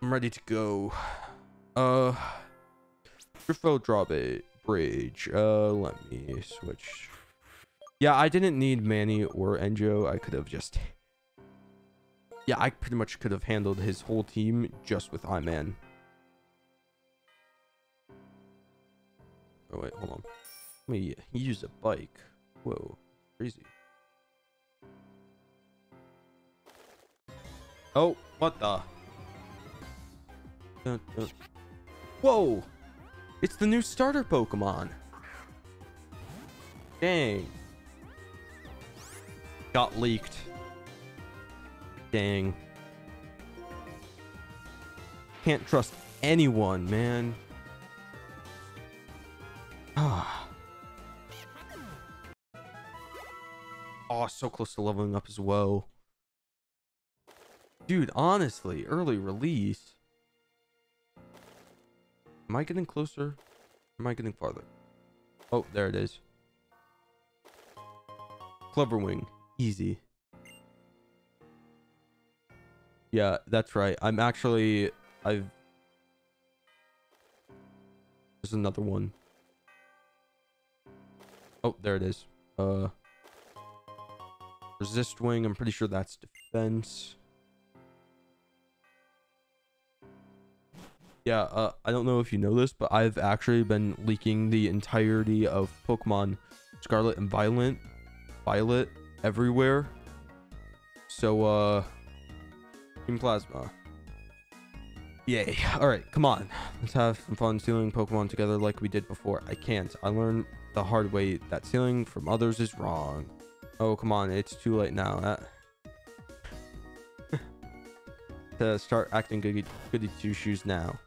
I'm ready to go. Uh, Griffo drop a bridge. Uh, let me switch. Yeah, I didn't need Manny or Enjo. I could have just. Yeah, I pretty much could have handled his whole team just with I-Man. Oh wait, hold on. Let me use a bike. Whoa, crazy. Oh, what the? Dun, dun. Whoa! It's the new starter Pokemon. Dang. Got leaked. Dang. Can't trust anyone, man. Ah. oh, so close to leveling up as well. Dude, honestly, early release. Am I getting closer? Am I getting farther? Oh, there it is. Clever Wing. Easy. Yeah, that's right. I'm actually... I've... There's another one. Oh, there it is. Uh... Resist Wing. I'm pretty sure that's defense. Yeah, uh, I don't know if you know this, but I've actually been leaking the entirety of Pokemon Scarlet and Violet, Violet everywhere. So, uh, Team Plasma. Yay. Alright, come on. Let's have some fun stealing Pokemon together like we did before. I can't. I learned the hard way that stealing from others is wrong. Oh, come on. It's too late now. to start acting goody, goody two shoes now.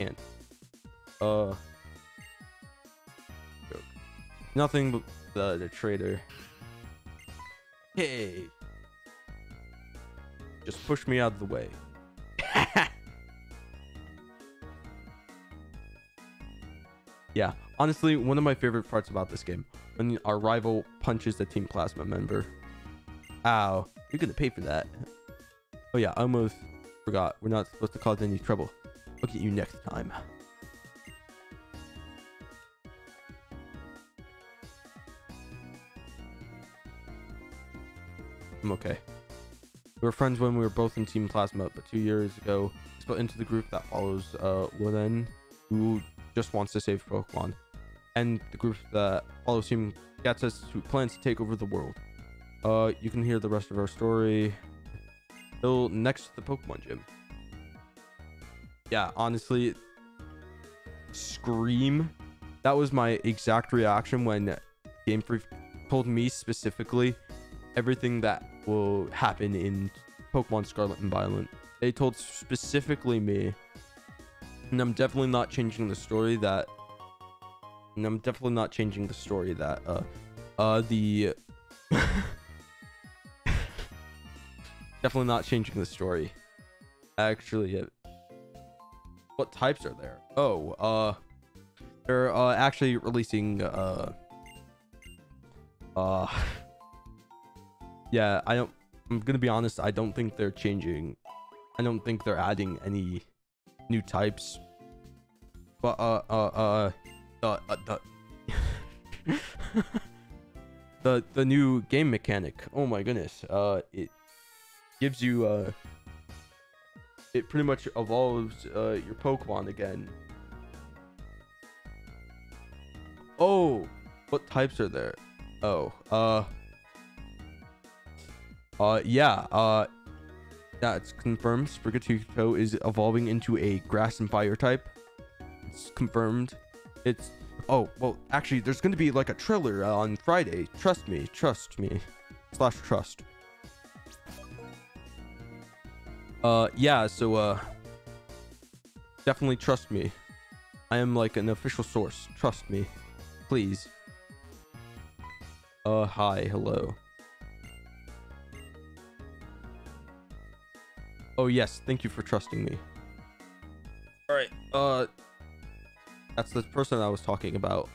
And uh. Nothing but the, the traitor. Hey. Just push me out of the way. yeah, honestly, one of my favorite parts about this game when our rival punches the Team Plasma member. Ow, you're gonna pay for that. Oh yeah, I almost Forgot, we're not supposed to cause any trouble. Look at you next time. I'm okay. We were friends when we were both in Team Plasma, but two years ago, split into the group that follows uh, Wooden, who just wants to save Pokemon, and the group that follows Team Ghetsis, who plans to take over the world. Uh, you can hear the rest of our story Hill next to the Pokemon gym. Yeah, honestly, Scream. That was my exact reaction when Game Freak told me specifically everything that will happen in Pokemon Scarlet and Violet. They told specifically me, and I'm definitely not changing the story that. And I'm definitely not changing the story that uh, uh the. Definitely not changing the story. Actually, what types are there? Oh, uh, they're uh, actually releasing, uh, uh, yeah, I don't, I'm gonna be honest, I don't think they're changing. I don't think they're adding any new types. But, uh, uh, uh, uh, uh the, the, the new game mechanic, oh my goodness, uh, it, gives you uh it pretty much evolves uh your pokemon again. Oh what types are there? Oh uh uh yeah uh it's confirmed. Sprigatito is evolving into a grass and fire type. It's confirmed. It's oh well actually there's gonna be like a trailer on friday. Trust me trust me. Slash trust Uh, yeah, so, uh, definitely trust me. I am like an official source. Trust me. Please. Uh, hi, hello. Oh, yes, thank you for trusting me. Alright, uh, that's the person I was talking about.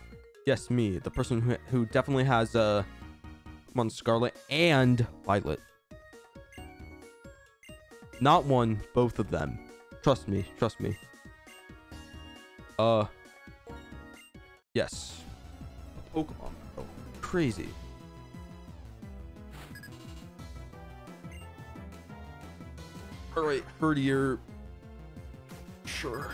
Yes, me, the person who, who definitely has, uh, Pokemon Scarlet and Violet. Not one, both of them. Trust me, trust me. Uh, yes. Pokemon. Crazy. All right, Herdier. Sure.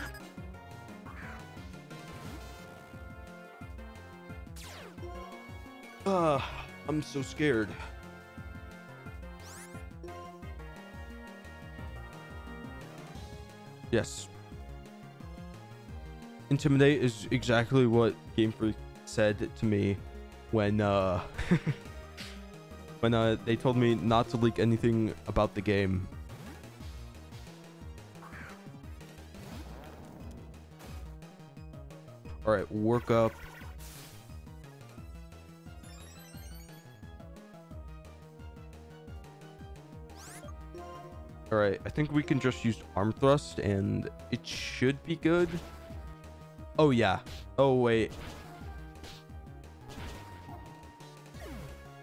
Uh, I'm so scared. Yes. Intimidate is exactly what Game Freak said to me when uh when uh they told me not to leak anything about the game. All right, work up. Right, I think we can just use arm thrust and it should be good. Oh yeah. Oh wait.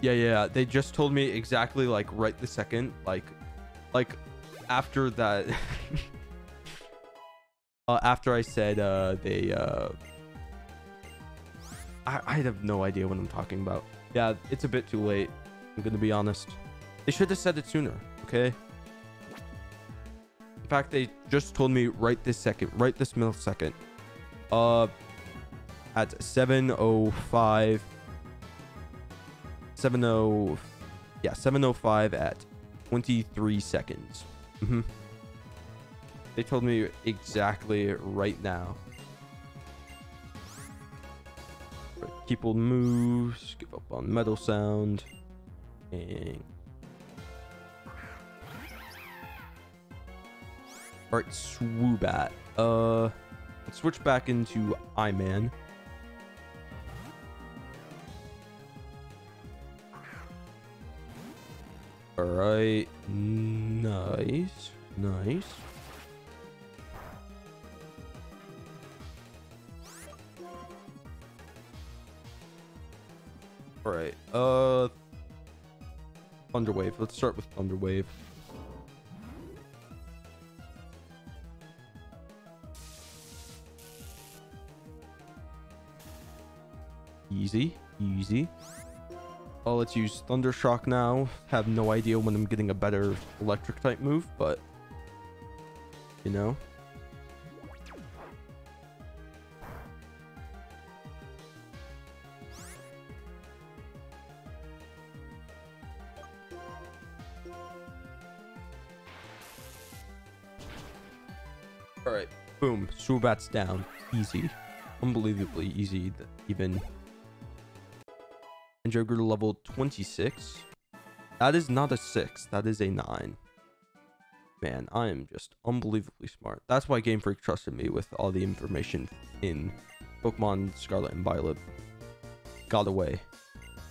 Yeah, yeah. They just told me exactly like right the second, like, like after that. uh, after I said uh, they. Uh, I I have no idea what I'm talking about. Yeah, it's a bit too late. I'm gonna be honest. They should have said it sooner. Okay. Fact, they just told me right this second, right this millisecond. Uh, at 7:05 70 yeah 705 at 23 seconds mm-hmm. they told me exactly right now people moves give up on metal sound and all right swoobat uh let's switch back into i-man All right. Nice. Nice. All right. Uh Thunderwave. Let's start with Thunderwave. Easy, easy. Oh, let's use Thundershock now. Have no idea when I'm getting a better electric type move, but you know. All right, boom. Swoobat's down. Easy. Unbelievably easy, even Joker level 26. That is not a 6. That is a 9. Man, I am just unbelievably smart. That's why Game Freak trusted me with all the information in Pokemon Scarlet and Violet. Got away.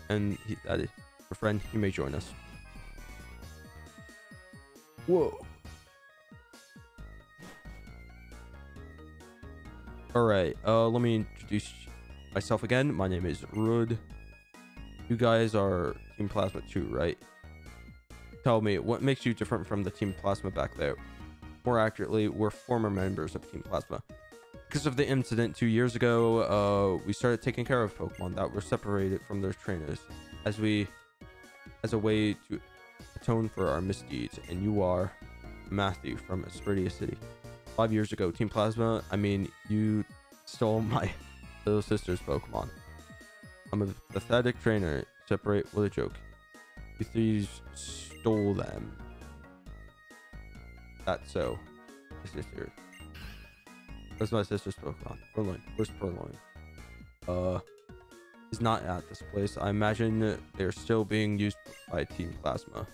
And he, that is, our friend, you may join us. Whoa. Alright, uh, let me introduce myself again. My name is Rood. You guys are Team Plasma too, right? Tell me, what makes you different from the Team Plasma back there? More accurately, we're former members of Team Plasma. Because of the incident two years ago, uh, we started taking care of Pokemon that were separated from their trainers as we, as a way to atone for our misdeeds. And you are Matthew from Aspertia City. Five years ago, Team Plasma, I mean, you stole my little sister's Pokemon. I'm a pathetic trainer. Separate with a joke. You thieves stole them. That's so. My sister. That's my sister's Pokemon. Purrloin. Where's Purrloin? Uh, he's not at this place. I imagine they're still being used by Team Plasma.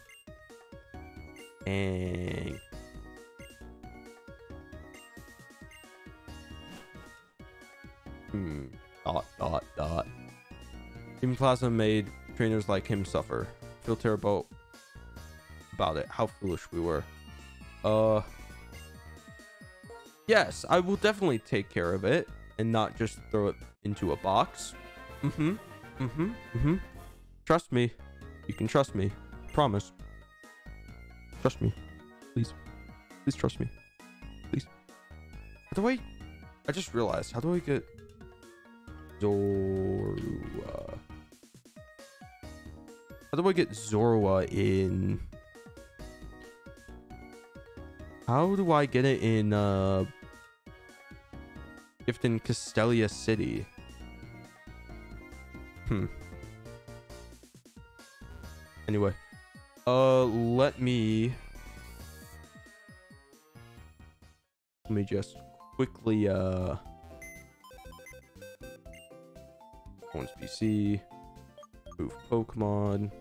And hmm. Dot dot dot. Team Plasma made trainers like him suffer. Feel terrible about it. How foolish we were. Uh. Yes, I will definitely take care of it and not just throw it into a box. Mm-hmm. Mm-hmm. Mm-hmm. Trust me. You can trust me. Promise. Trust me. Please. Please trust me. Please. How do I... I just realized. How do I get... Zorua? How do I get Zorua in... How do I get it in, uh... Gift in Castelia City? Hmm. Anyway. Uh, let me... Let me just quickly, uh... One's PC. Move Pokemon.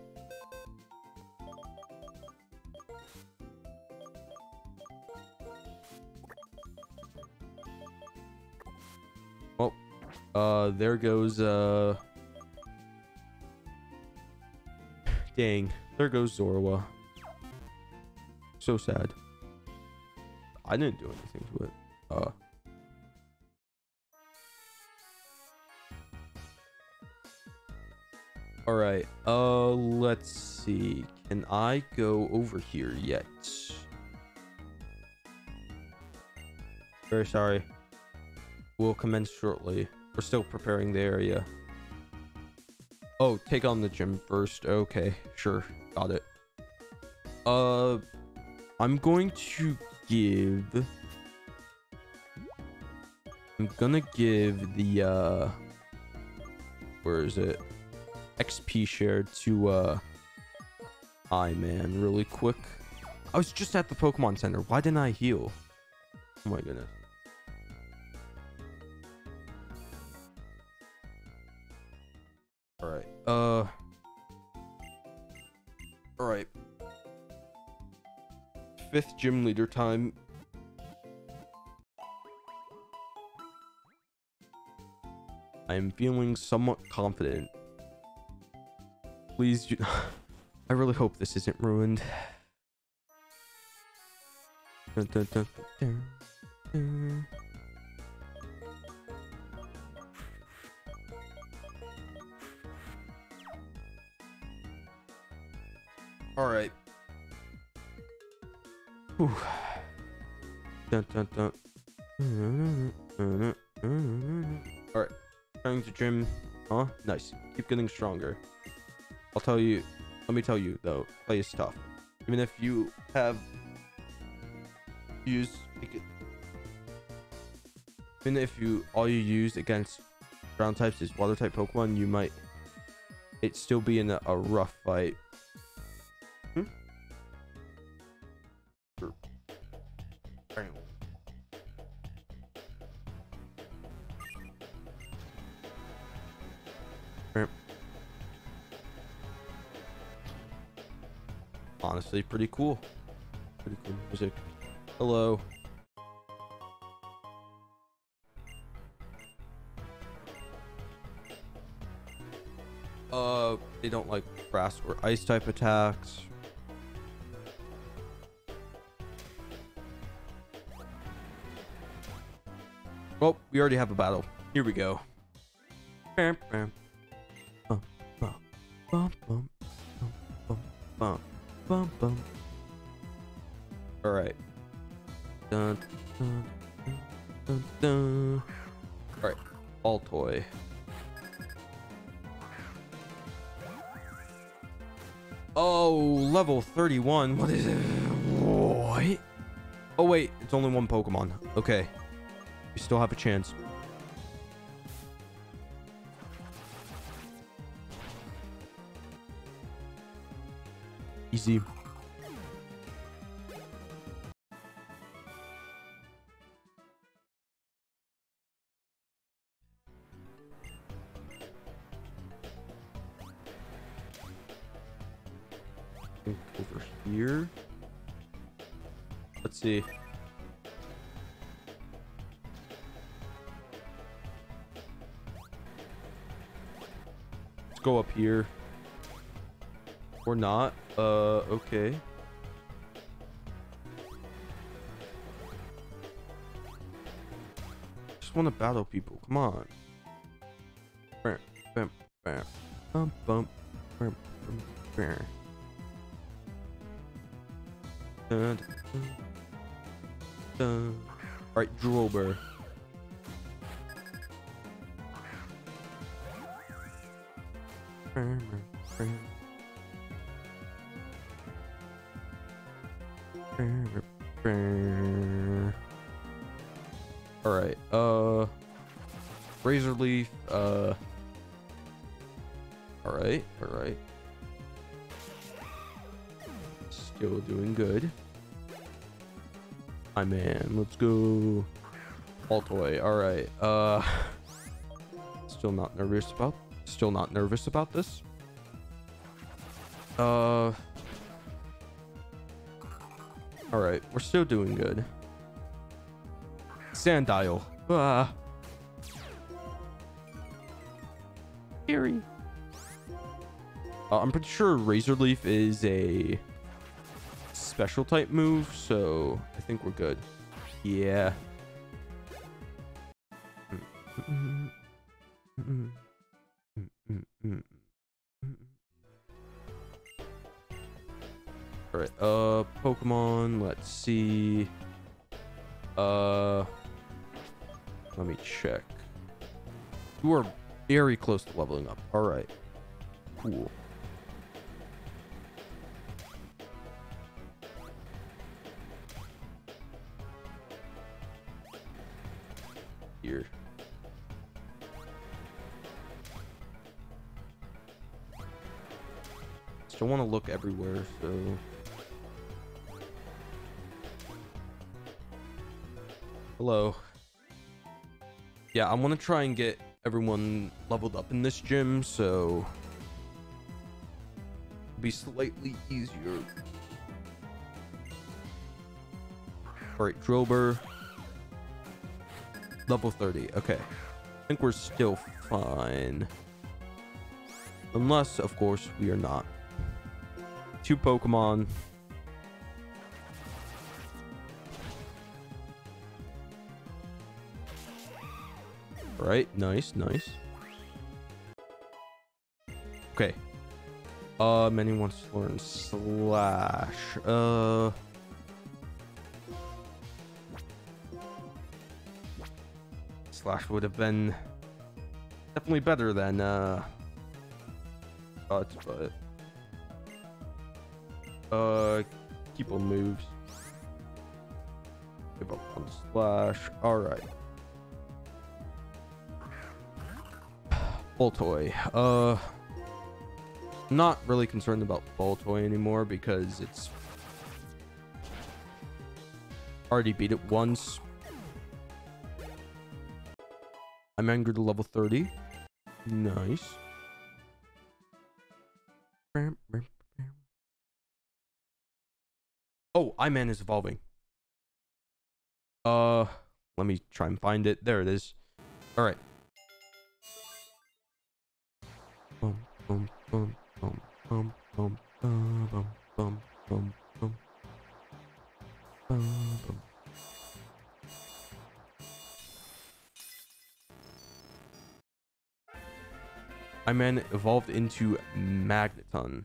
Uh, there goes, uh... Dang, there goes Zorua. So sad. I didn't do anything to it. Uh. All right. Uh, let's see. Can I go over here yet? Very sorry. We'll commence shortly. We're still preparing the area. Oh, take on the gym first. Okay, sure. Got it. Uh, I'm going to give... I'm gonna give the, uh... Where is it? XP share to, uh... I man, really quick. I was just at the Pokemon Center. Why didn't I heal? Oh my goodness. Uh. All right. Fifth gym leader time. I am feeling somewhat confident. Please, I really hope this isn't ruined. Dun, dun, dun, All right. Whew. Dun, dun, dun. All right. Going to gym. Huh? Nice. Keep getting stronger. I'll tell you. Let me tell you though. Play is tough. Even if you have used. Even if you all you use against ground types is water type Pokemon, you might it still be in a, a rough fight. Honestly, pretty cool. Pretty cool music. Hello. Uh, they don't like grass or ice type attacks. Well, we already have a battle. Here we go. 31. What is it? What? Oh, wait. It's only one Pokemon. Okay. We still have a chance. Easy. Here. Let's see. Let's go up here. Or not. Uh, okay. Just want to battle people. Come on. Bam, bam, bam. Bum, bum, bam, bam. Dun, dun, dun. All right, Drilbur. Baltoy. All right. Uh. Still not nervous about. Still not nervous about this. Uh. All right, we're still doing good. Sandile. Ah. Scary. Uh, I'm pretty sure Razor Leaf is a special type move, so I think we're good. Yeah. All right, uh, Pokemon, let's see. Uh, let me check. You are very close to leveling up. All right, cool. Still want to look everywhere, so. Hello. Yeah, I want to try and get everyone leveled up in this gym, so it'll be slightly easier. Alright, Drilbur. Level 30. Okay. I think we're still fine. Unless, of course, we are not. Two Pokemon. Right, nice, nice. Okay. Uh, Manny wants to learn Slash. Uh... Slash would have been definitely better than, uh... Cut, but... Uh, keep on moves. Give up on Slash. Alright. Baltoy. Uh, not really concerned about Baltoy anymore because it's already beat it once. I'm angry to level 30. Nice. Oh, Iman is evolving. Uh, let me try and find it. There it is. All right. Bum, bum, bum, bum, bum, bum, bum, bum, bum. Bum, bum. Iman evolved into Magneton.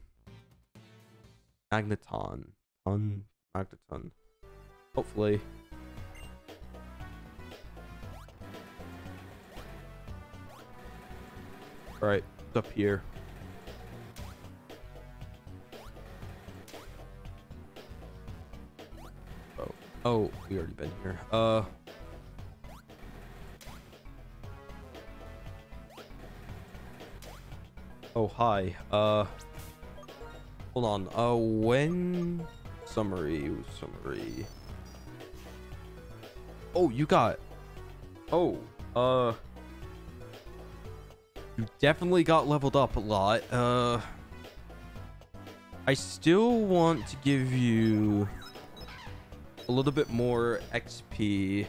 Magneton. Ton. Magneton. Hopefully. Alright, it's up here. Oh. Oh, we already been here. Uh Oh hi. Uh hold on. Uh when summary summary. Oh you got Oh uh you definitely got leveled up a lot. Uh, I still want to give you a little bit more XP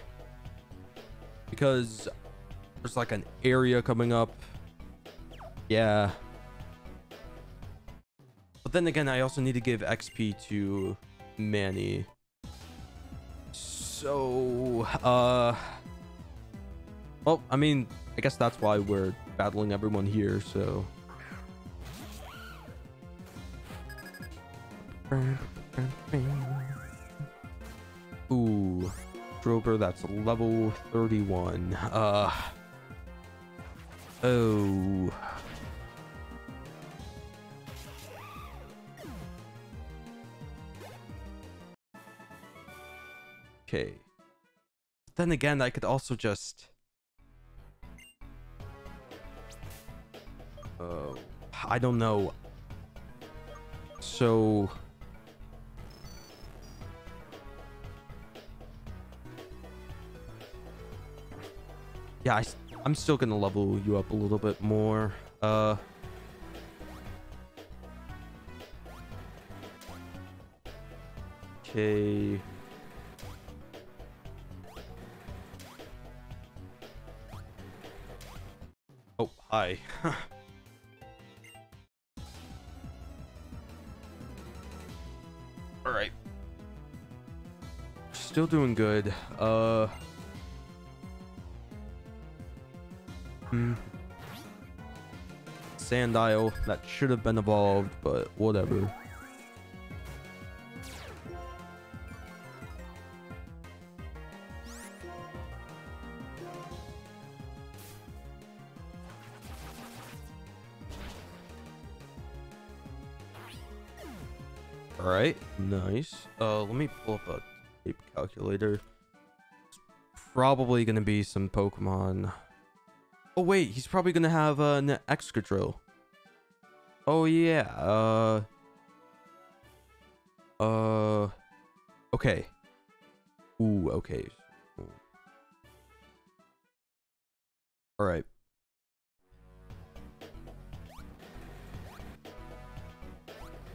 because there's like an area coming up. Yeah. But then again, I also need to give XP to Manny. So, uh, well, I mean, I guess that's why we're battling everyone here, so. Ooh, Drilbur, that's level 31. Uh. Oh. Okay. Then again, I could also just. Uh, I don't know. So. Yeah, I, I'm still gonna level you up a little bit more. Uh. Okay. Hi. All right. Still doing good. Uh. Hmm. Sandile, that should have been evolved, but whatever. Me pull up a type calculator. It's probably gonna be some Pokemon. Oh wait, he's probably gonna have uh, an Excadrill. Oh yeah. Uh. Uh. Okay. Ooh. Okay. All right.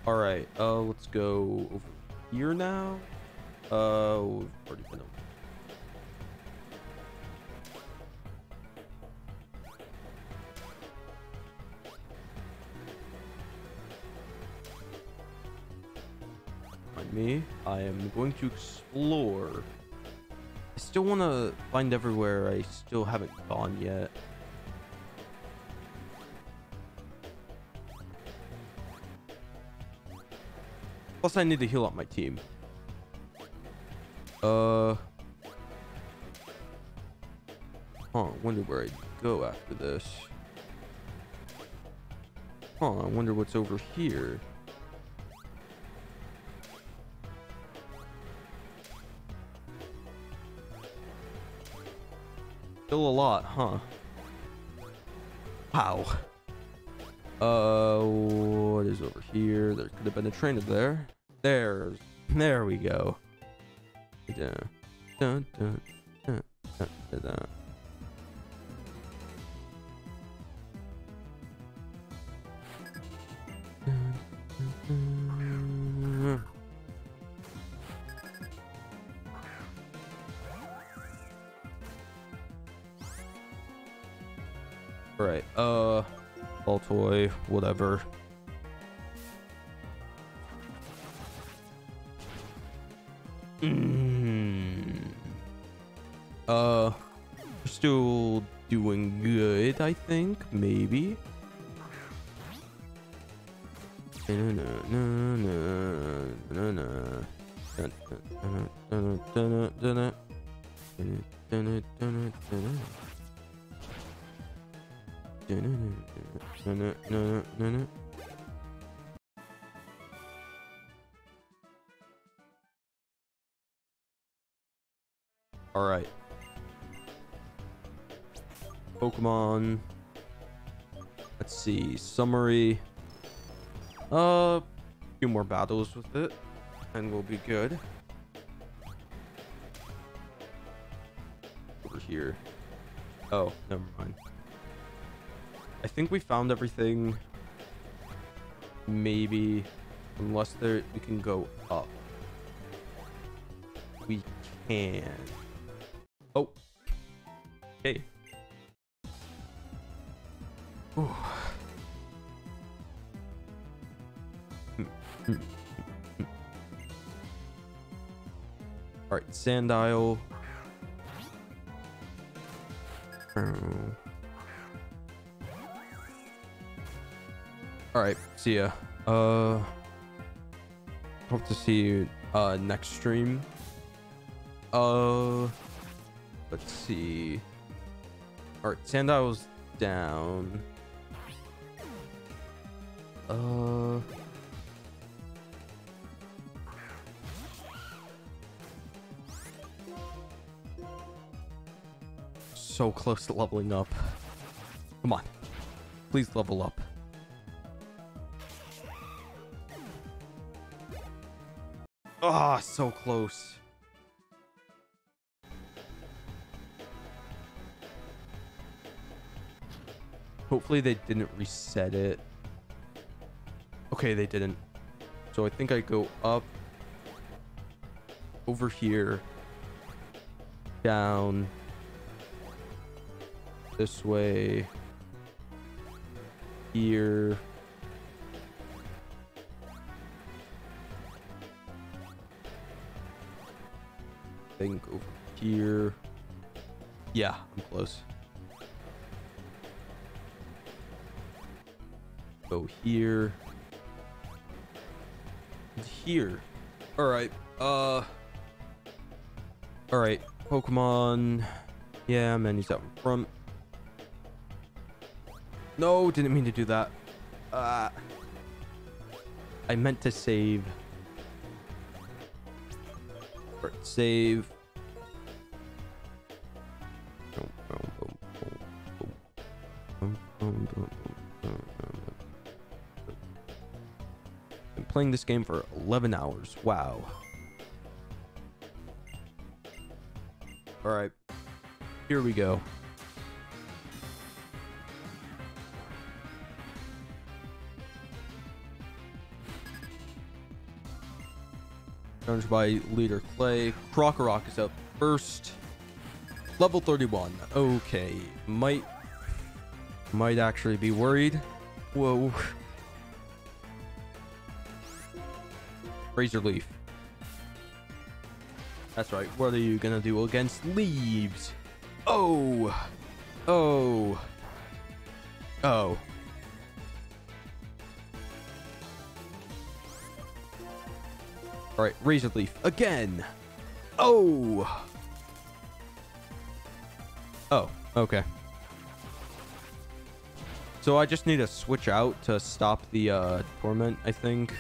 All right. Uh, let's go over here now. Uh, we've already been over. Mind me, I am going to explore. I still want to find everywhere I still haven't gone yet. Plus, I need to heal up my team. Uh. Huh, I wonder where I'd go after this. Huh, I wonder what's over here. Still a lot, huh? Wow. Uh, what is over here? There could have been a trainer there. There's, there we go. Dun, dun, dun, dun, dun, dun, dun. Right. Uh, Baltoy, whatever. Still doing good, I think. Maybe. All right. Pokemon. Let's see. Summary. Uh, few more battles with it, and we'll be good. Over here. Oh, never mind. I think we found everything. Maybe, unless there we can go up. We can. Oh. Ooh. All right. Oh. All right, see ya. Uh. Hope to see you uh next stream. Uh let's see. Alright, Sandile's down. Uh so close to leveling up. Come on. Please level up. Ah, so close. Hopefully they didn't reset it. Okay, they didn't. So I think I go up over here down this way here. Think over here. Yeah i'm close. Go here here all right uh all right pokemon yeah out in front no, didn't mean to do that. Uh, I meant to save. Save. Playing this game for 11 hours. Wow. All right. Here we go. Challenged by leader Clay. Krokorok is up first. Level 31. Okay. Might might actually be worried. Whoa. Razor Leaf. That's right. What are you gonna do against leaves? Oh. Oh. Oh. All right, Razor Leaf again. Oh. Oh, okay. So I just need to switch out to stop the uh, torment, I think.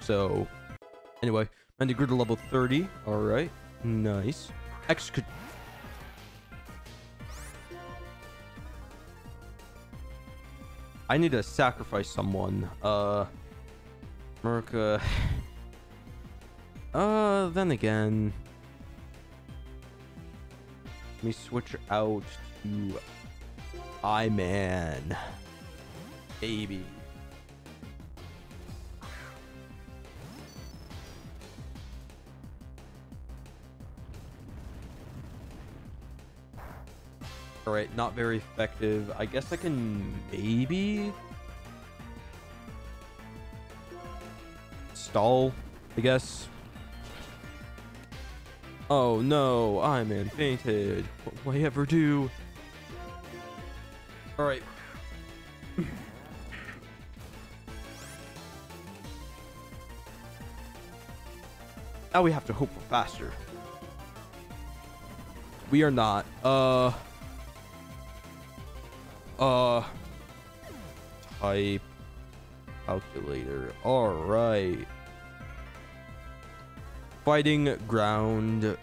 So, anyway, Manny grew to level 30. All right, nice. X. I need to sacrifice someone. Uh, Merca. Uh, then again, let me switch out to I-Man. Baby. Alright, not very effective. I guess I can maybe stall, I guess. Oh no, I'm in fainted. What will I ever do? Alright. now we have to hope for faster. We are not. Uh. Uh. Type calculator. Alright. Fighting ground.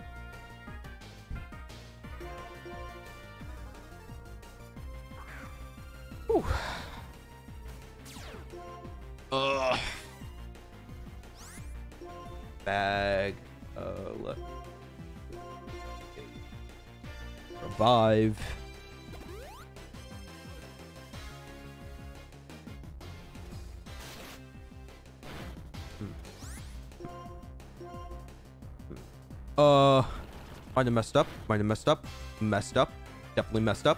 Might have messed up. Might have messed up. Messed up. Definitely messed up.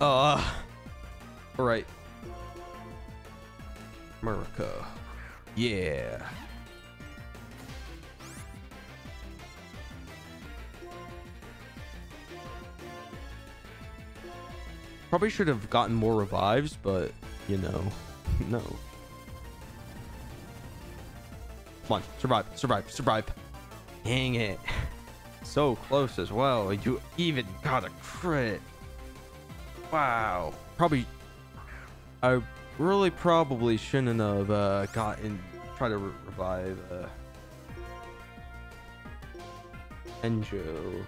Uh, all right. America. Yeah. Probably should have gotten more revives, but you know, no. Come on, survive, survive, survive. Dang it. So close as well. You even got a crit. Wow. Probably. I really probably shouldn't have uh, gotten. Try to re- revive uh, Enjo.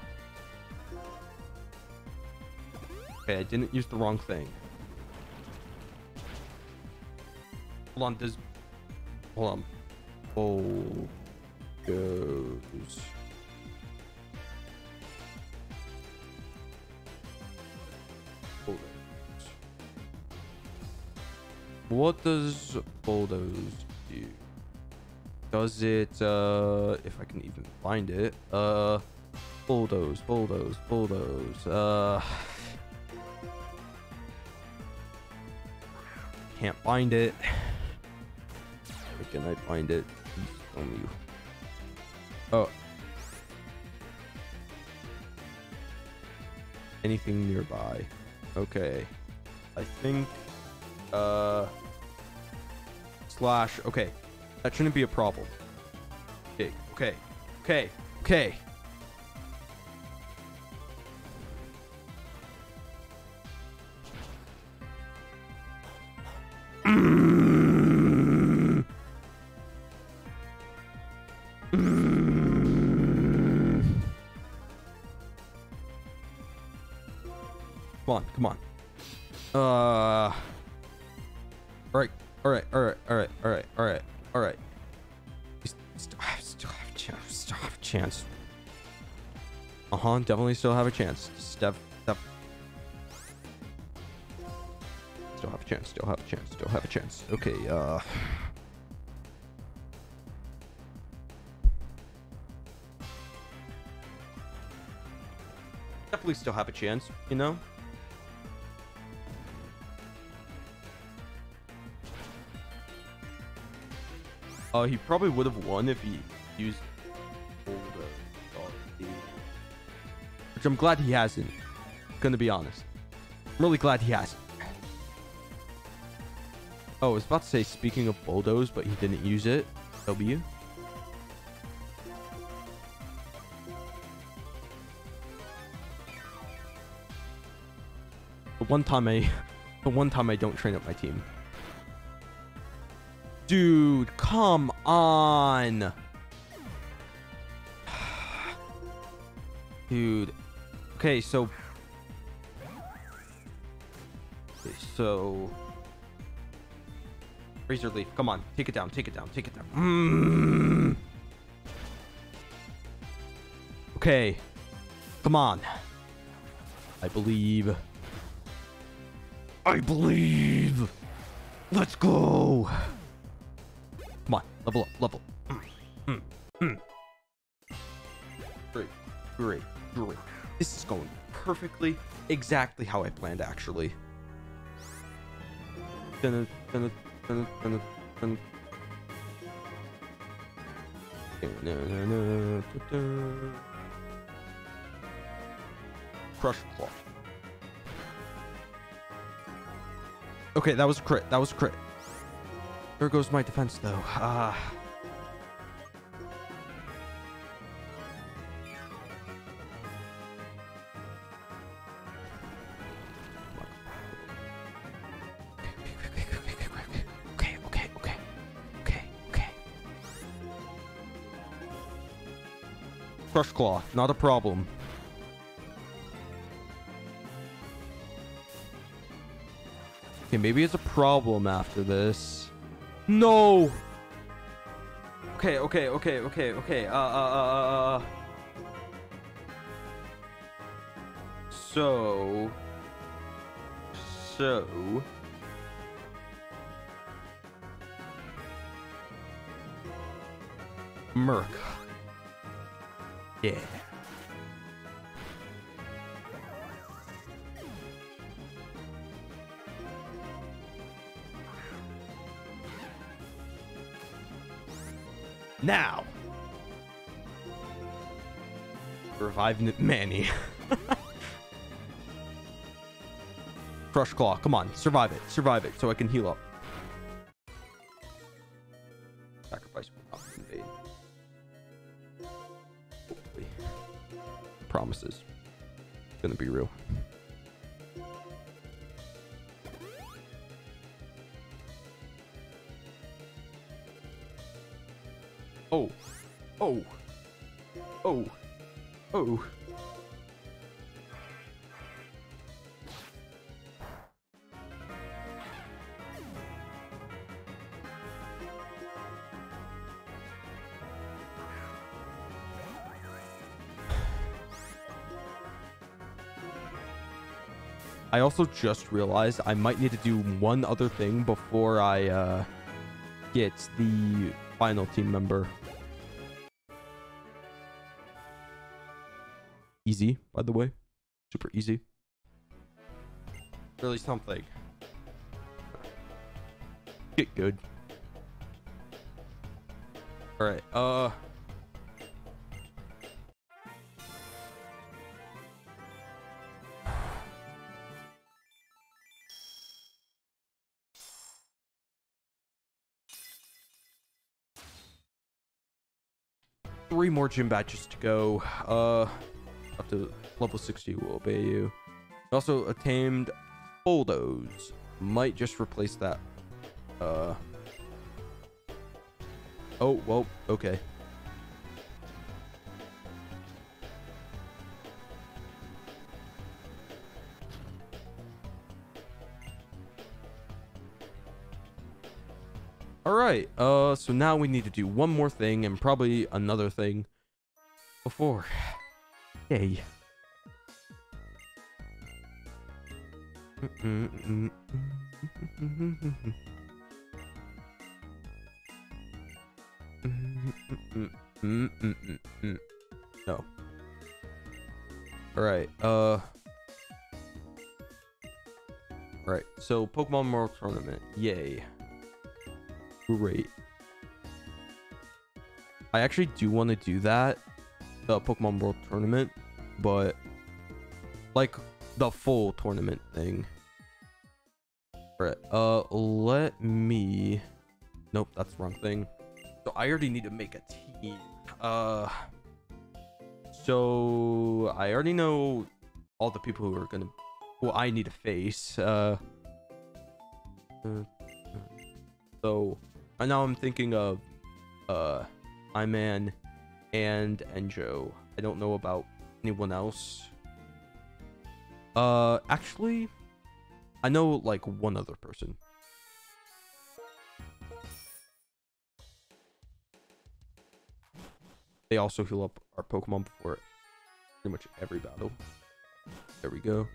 Okay, I didn't use the wrong thing. Hold on, does. Hold on. Oh. Goes. What does bulldoze do? Does it, uh, if I can even find it, uh, bulldoze, bulldoze, bulldoze, uh, can't find it. Where can I find it? Me. Oh. Anything nearby. Okay. I think, uh, slash, okay. That shouldn't be a problem. Okay, okay, okay, okay. Come on, come on. Uh. All right, all right, all right, all right, all right, all right, all right. Still have, still have a chance. Still have a chance. Uh huh. Definitely still have a chance. Step, step. Still have a chance. Still have a chance. Still have a chance. Okay. Uh. Definitely still have a chance. You know. Uh, he probably would have won if he used old uh, Which I'm glad he hasn't. Gonna be honest. I'm really glad he hasn't. Oh, I was about to say speaking of bulldoze, but he didn't use it. W. The one time I, the one time I don't train up my team. Dude, come on. Dude. Okay, so. Okay, so. Razor Leaf, come on. Take it down, take it down, take it down. Mm. Okay. Come on. I believe. I believe. Let's go. Level up, level. Mm, mm, mm. Great, great, great. This is going perfectly, exactly how I planned, actually. Crush claw. Okay, that was a crit. That was a crit. There goes my defense, though. Ah. Okay, okay, okay. Okay, okay. Crush Claw, not a problem. Okay, maybe it's a problem after this. No. Okay, okay, okay, okay, okay. Uh, uh, uh, uh, uh. So. So. Merc. Yeah. Now. Reviving Manny. Crush Claw. Come on. Survive it. Survive it so I can heal up. Oh. Oh. Oh. Oh. I also just realized I might need to do one other thing before I uh, get the final team member. Easy, by the way. Super easy. Really something. Get good. Alright, uh... Three more gym badges to go. Uh, up to level 60 will obey you. Also, a tamed bulldoze might just replace that. Uh. Oh, well, okay. All right. Uh, so now we need to do one more thing and probably another thing before. Yay. No. All right. Uh. Right. So Pokemon World Tournament. Yay. Great. I actually do want to do that, the Pokemon World Tournament, but like the full tournament thing. Alright, uh, let me... Nope, that's wrong thing. So I already need to make a team. Uh, so I already know all the people who are gonna, who I need to face. Uh, uh so and now I'm thinking of uh Iman and Enjo. I don't know about anyone else. Uh actually I know like one other person. They also heal up our Pokemon before pretty much every battle. There we go.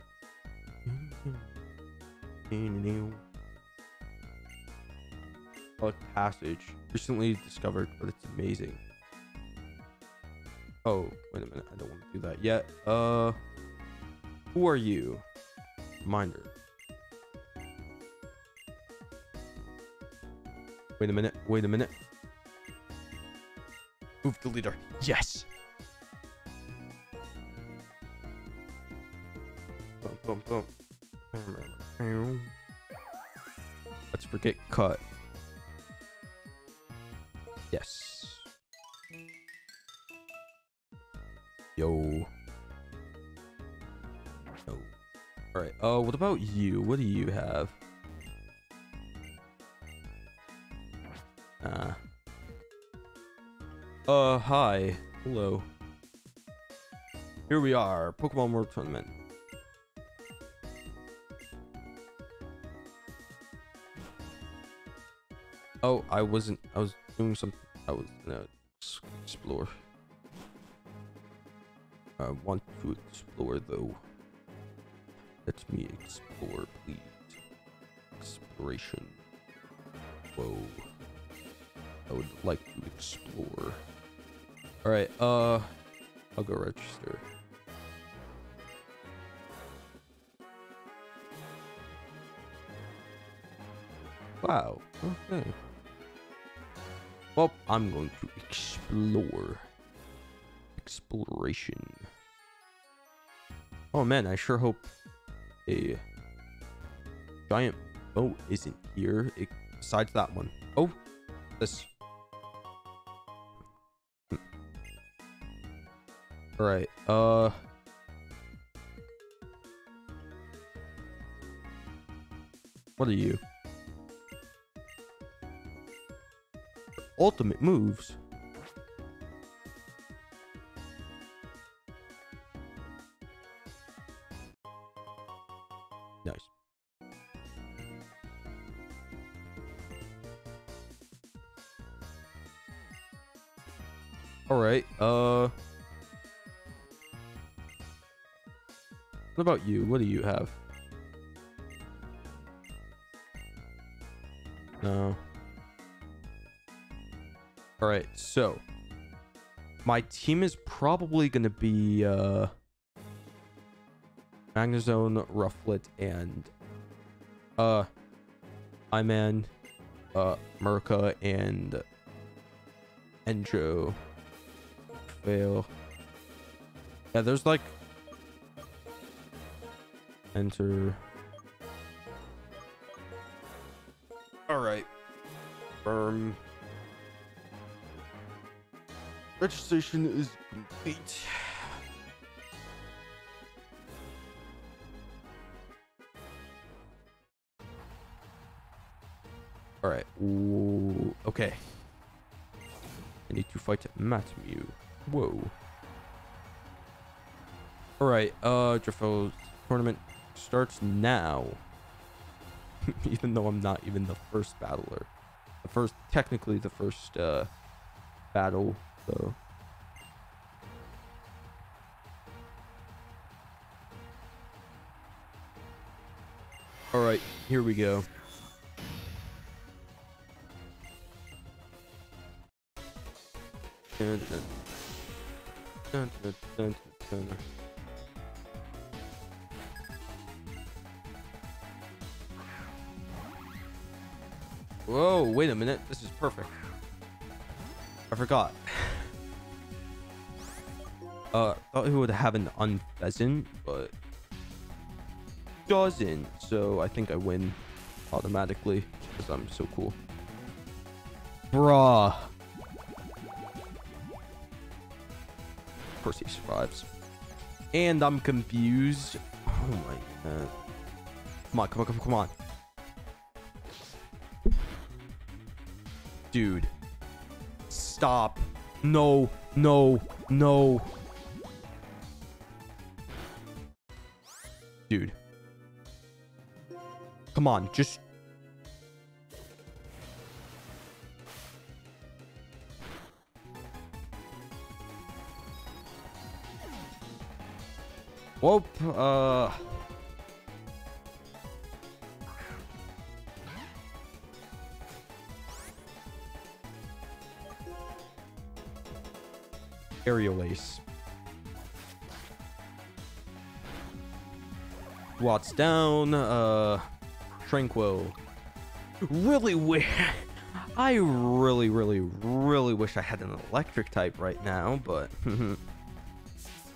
Passage. Recently discovered, but it's amazing. Oh, wait a minute. I don't want to do that yet. Uh, who are you? Reminder. Wait a minute. Wait a minute. Move the leader. Yes. Boom, boom, boom. Let's forget cut. Yes. Yo. Yo. Alright, uh, what about you? What do you have? Uh. Uh, hi. Hello. Here we are, Pokemon World Tournament. Oh, I wasn't, I was doing something. I was gonna explore. I want to explore though. Let me explore, please. Exploration. Whoa. I would like to explore. Alright, uh, I'll go register. Wow, okay. Well, I'm going to explore. Exploration. Oh man, I sure hope a giant boat isn't here. It, besides that one. Oh, this. Hmm. All right. Uh. What are you? Ultimate moves. All right. Uh What about you? What do you have? No. All right. So, my team is probably going to be uh Magnezone, Rufflet, and uh Iman, uh Merca, and Enjo. Fail. Yeah, there's like enter. All right. Firm. Registration is complete. All right. Ooh, okay. I need to fight Matmew. Whoa. All right. Uh, Driftveil tournament starts now. even though I'm not even the first battler. The first, technically the first uh, battle, though. All right, here we go. Dun, Whoa, wait a minute. This is perfect. I forgot. Uh, thought he would have an Unfezant, but doesn't. So I think I win automatically because I'm so cool. Bruh. Course he survives. And I'm confused. Oh my god. Come on, come on, come on, come on. Dude. Stop. No, no, no. Dude. Come on, just... Whoop, uh... Aerial Ace. Watts down, uh, Tranquill. Really wish, I really, really, really wish I had an electric type right now, but,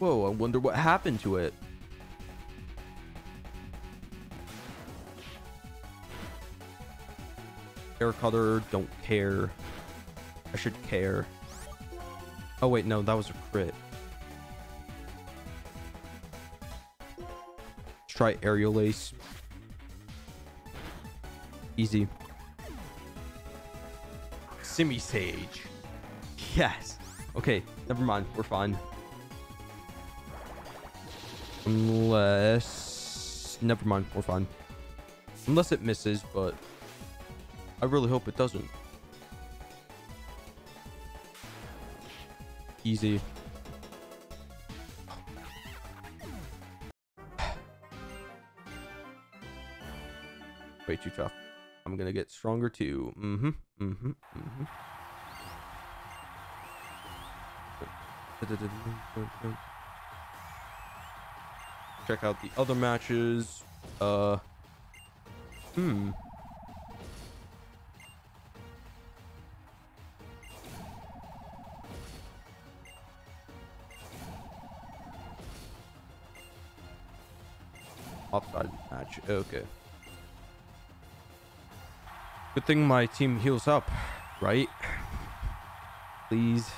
whoa, I wonder what happened to it. Hair color, don't care. I should care. Oh, wait, no, that was a crit. Let's try Aerial Ace. Easy. Simisage. Yes. Okay, never mind. We're fine. Unless... Never mind. We're fine. Unless it misses, but... I really hope it doesn't. Easy. Way too tough. I'm gonna get stronger too. Mm-hmm. Mm-hmm. Mm-hmm. Check out the other matches. Uh. Hmm. Offside match. Okay. Good thing my team heals up, right? Please.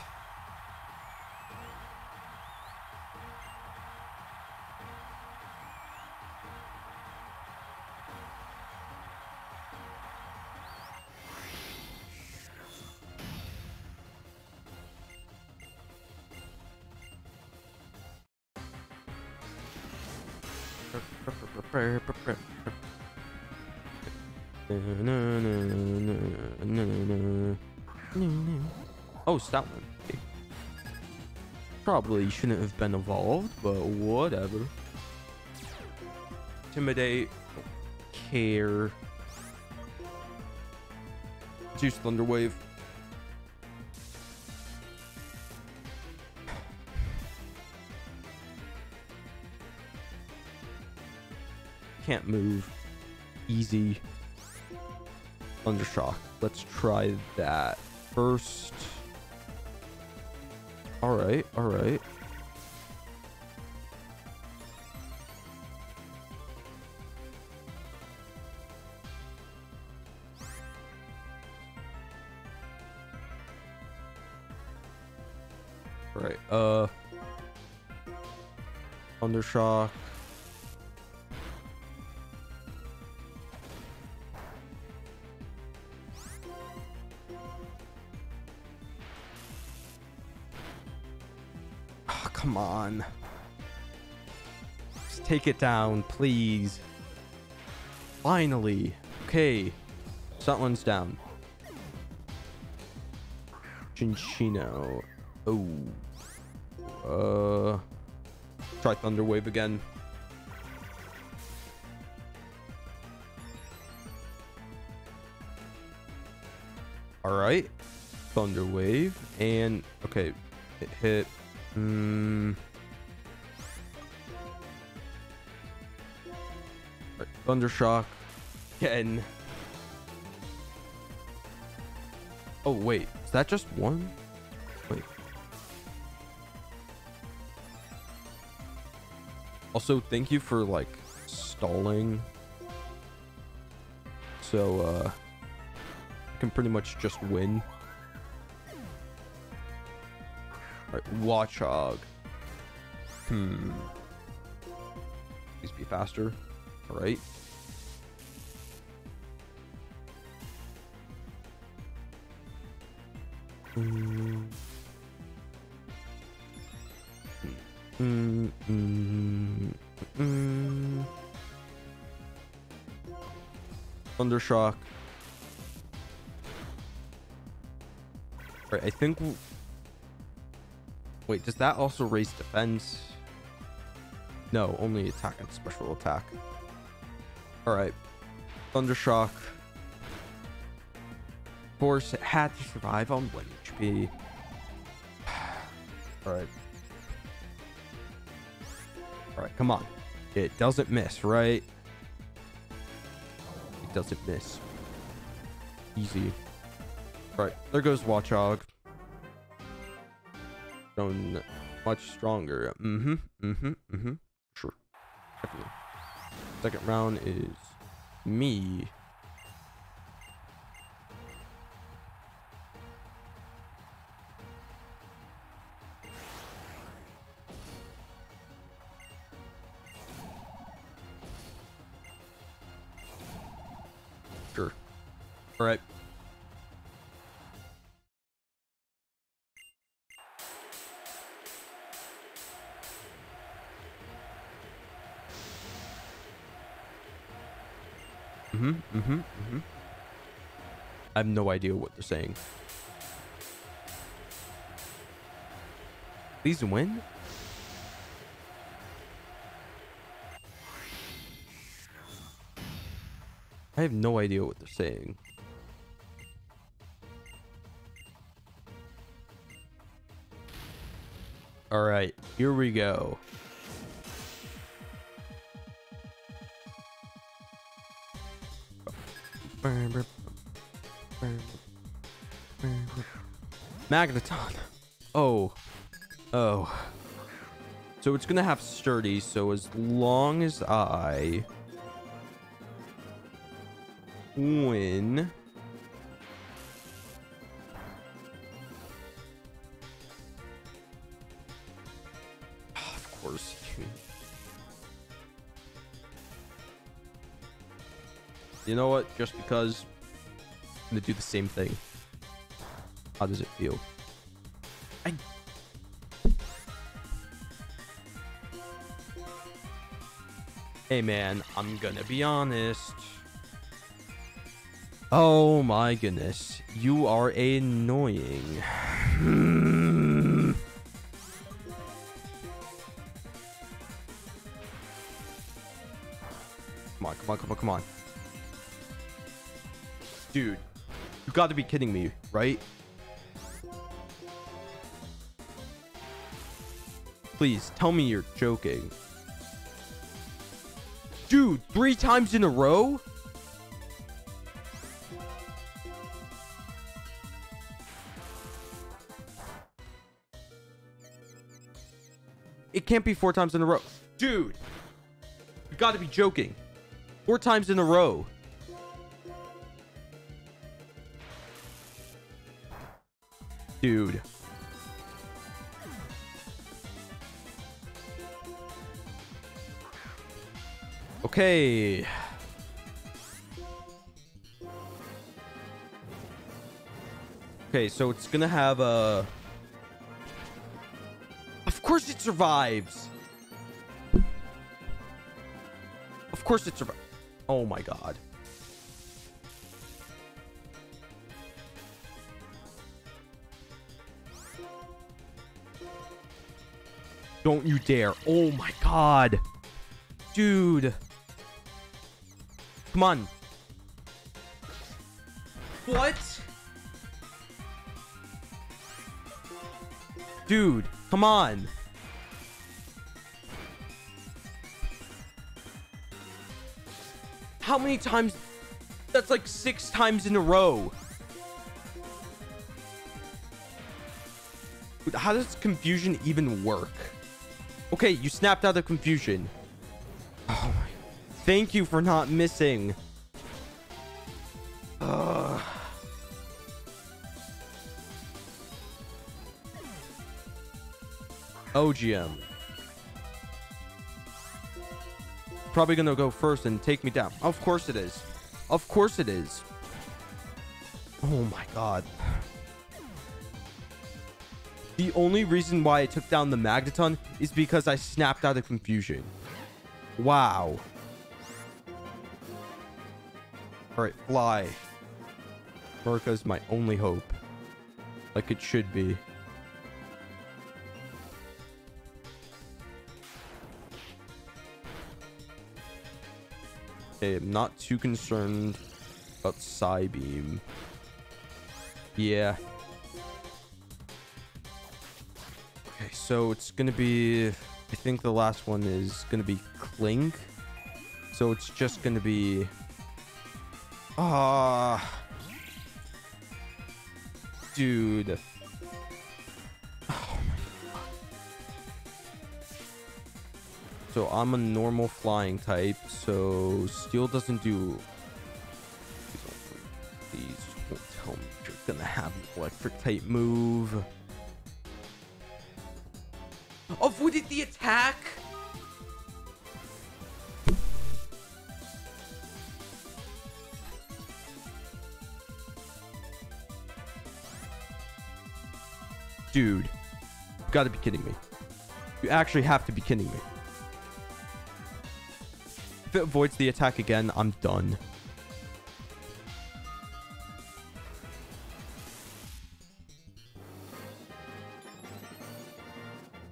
Oh, Stoutland. Okay. Probably shouldn't have been evolved, but whatever. Intimidate. Care. Juice Thunder Wave. Can't move. Easy. Thunder Shock. Let's try that first. Alright, alright. Right, uh... Thundershock. Take it down, please. Finally. Okay. Stoutland's down. Cinccino. Oh. Uh. Try Thunder Wave again. Alright. Thunder Wave. And, okay. It hit. Mm. Thundershock. Again. Oh, wait. Is that just one? Wait. Also, thank you for, like, stalling. So, uh... I can pretty much just win. Alright, Watchog. Hmm. Please be faster. Alright. Thundershock. Right, I think. Wait, does that also raise defense? No, only attack and special attack. All right, Thundershock. Of course, it had to survive on 1 HP. All right. All right, come on. It doesn't miss, right? Doesn't miss. Easy. Right, there goes Watchog. Shown much stronger. Mm-hmm. Mm-hmm. Mm-hmm. Sure. Definitely. Second round is me. Have no idea what they're saying. Please win. I have no idea what they're saying. All right, here we go. Magneton. Oh. Oh. So it's gonna have sturdy, so as long as I win. Of course. You know what? Just because Gonna do the same thing. How does it feel? I Hey man, I'm gonna be honest. Oh my goodness. You are annoying. Come on, come on, come on, come on. Dude, you gotta be kidding me, right? Please, tell me you're joking. Dude, three times in a row? It can't be four times in a row. Dude, you gotta be joking. Four times in a row. Dude. Okay. Okay, so it's gonna have a... Of course it survives! Of course it survives. Oh my god. Don't you dare. Oh my god. Dude. Come on. What? Dude, come on. How many times? That's like six times in a row. How does confusion even work? Okay, you snapped out of confusion. Oh my. Thank you for not missing. Ugh. OGM. Probably gonna go first and take me down. Of course it is. Of course it is. Oh my god. The only reason why I took down the Magneton is because I snapped out of confusion. Wow. Alright, fly. America's my only hope. Like it should be. Okay, I'm not too concerned about Psybeam. Yeah. Okay, so it's gonna be... I think the last one is gonna be Klink. So it's just gonna be... Ah... Dude. Oh so I'm a normal flying type, so steel doesn't do... Please don't tell me you're gonna have an electric type move. Avoided the attack? Dude, you gotta be kidding me. You actually have to be kidding me. If it avoids the attack again, I'm done.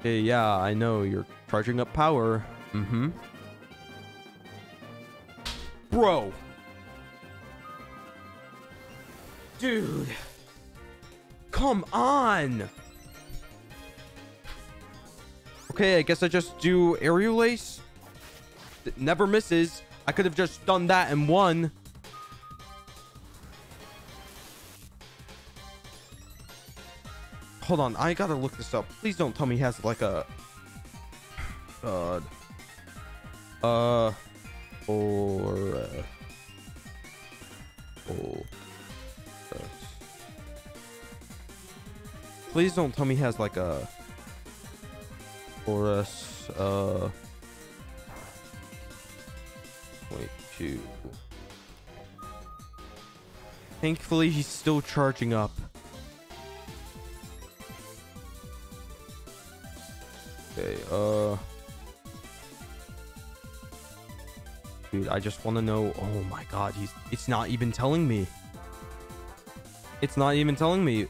Hey, yeah, I know. You're charging up power. Mm-hmm. Bro. Dude. Come on. Okay, I guess I just do aerial ace. Never misses. I could have just done that and won. Hold on, I gotta look this up. Please don't tell me he has like a... God. Uh... Or... Uh, oh... Please don't tell me he has like a... Chorus, uh... Wait, two... Thankfully, he's still charging up. Okay, uh... Dude, I just want to know. Oh my god, he's it's not even telling me. It's not even telling me.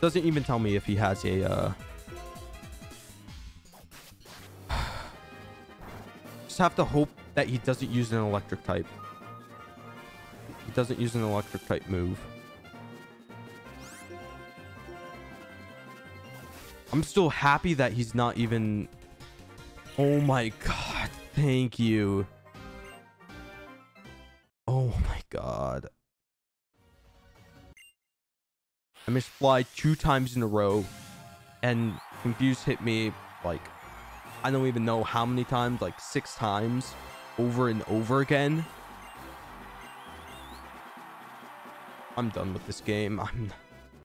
Doesn't even tell me if he has a uh Just have to hope that he doesn't use an electric type. He doesn't use an electric type move. I'm still happy that he's not even... Oh my god. Thank you. Oh my god. I missed fly two times in a row. And Confuse hit me like... I don't even know how many times. Like six times. Over and over again. I'm done with this game. I'm...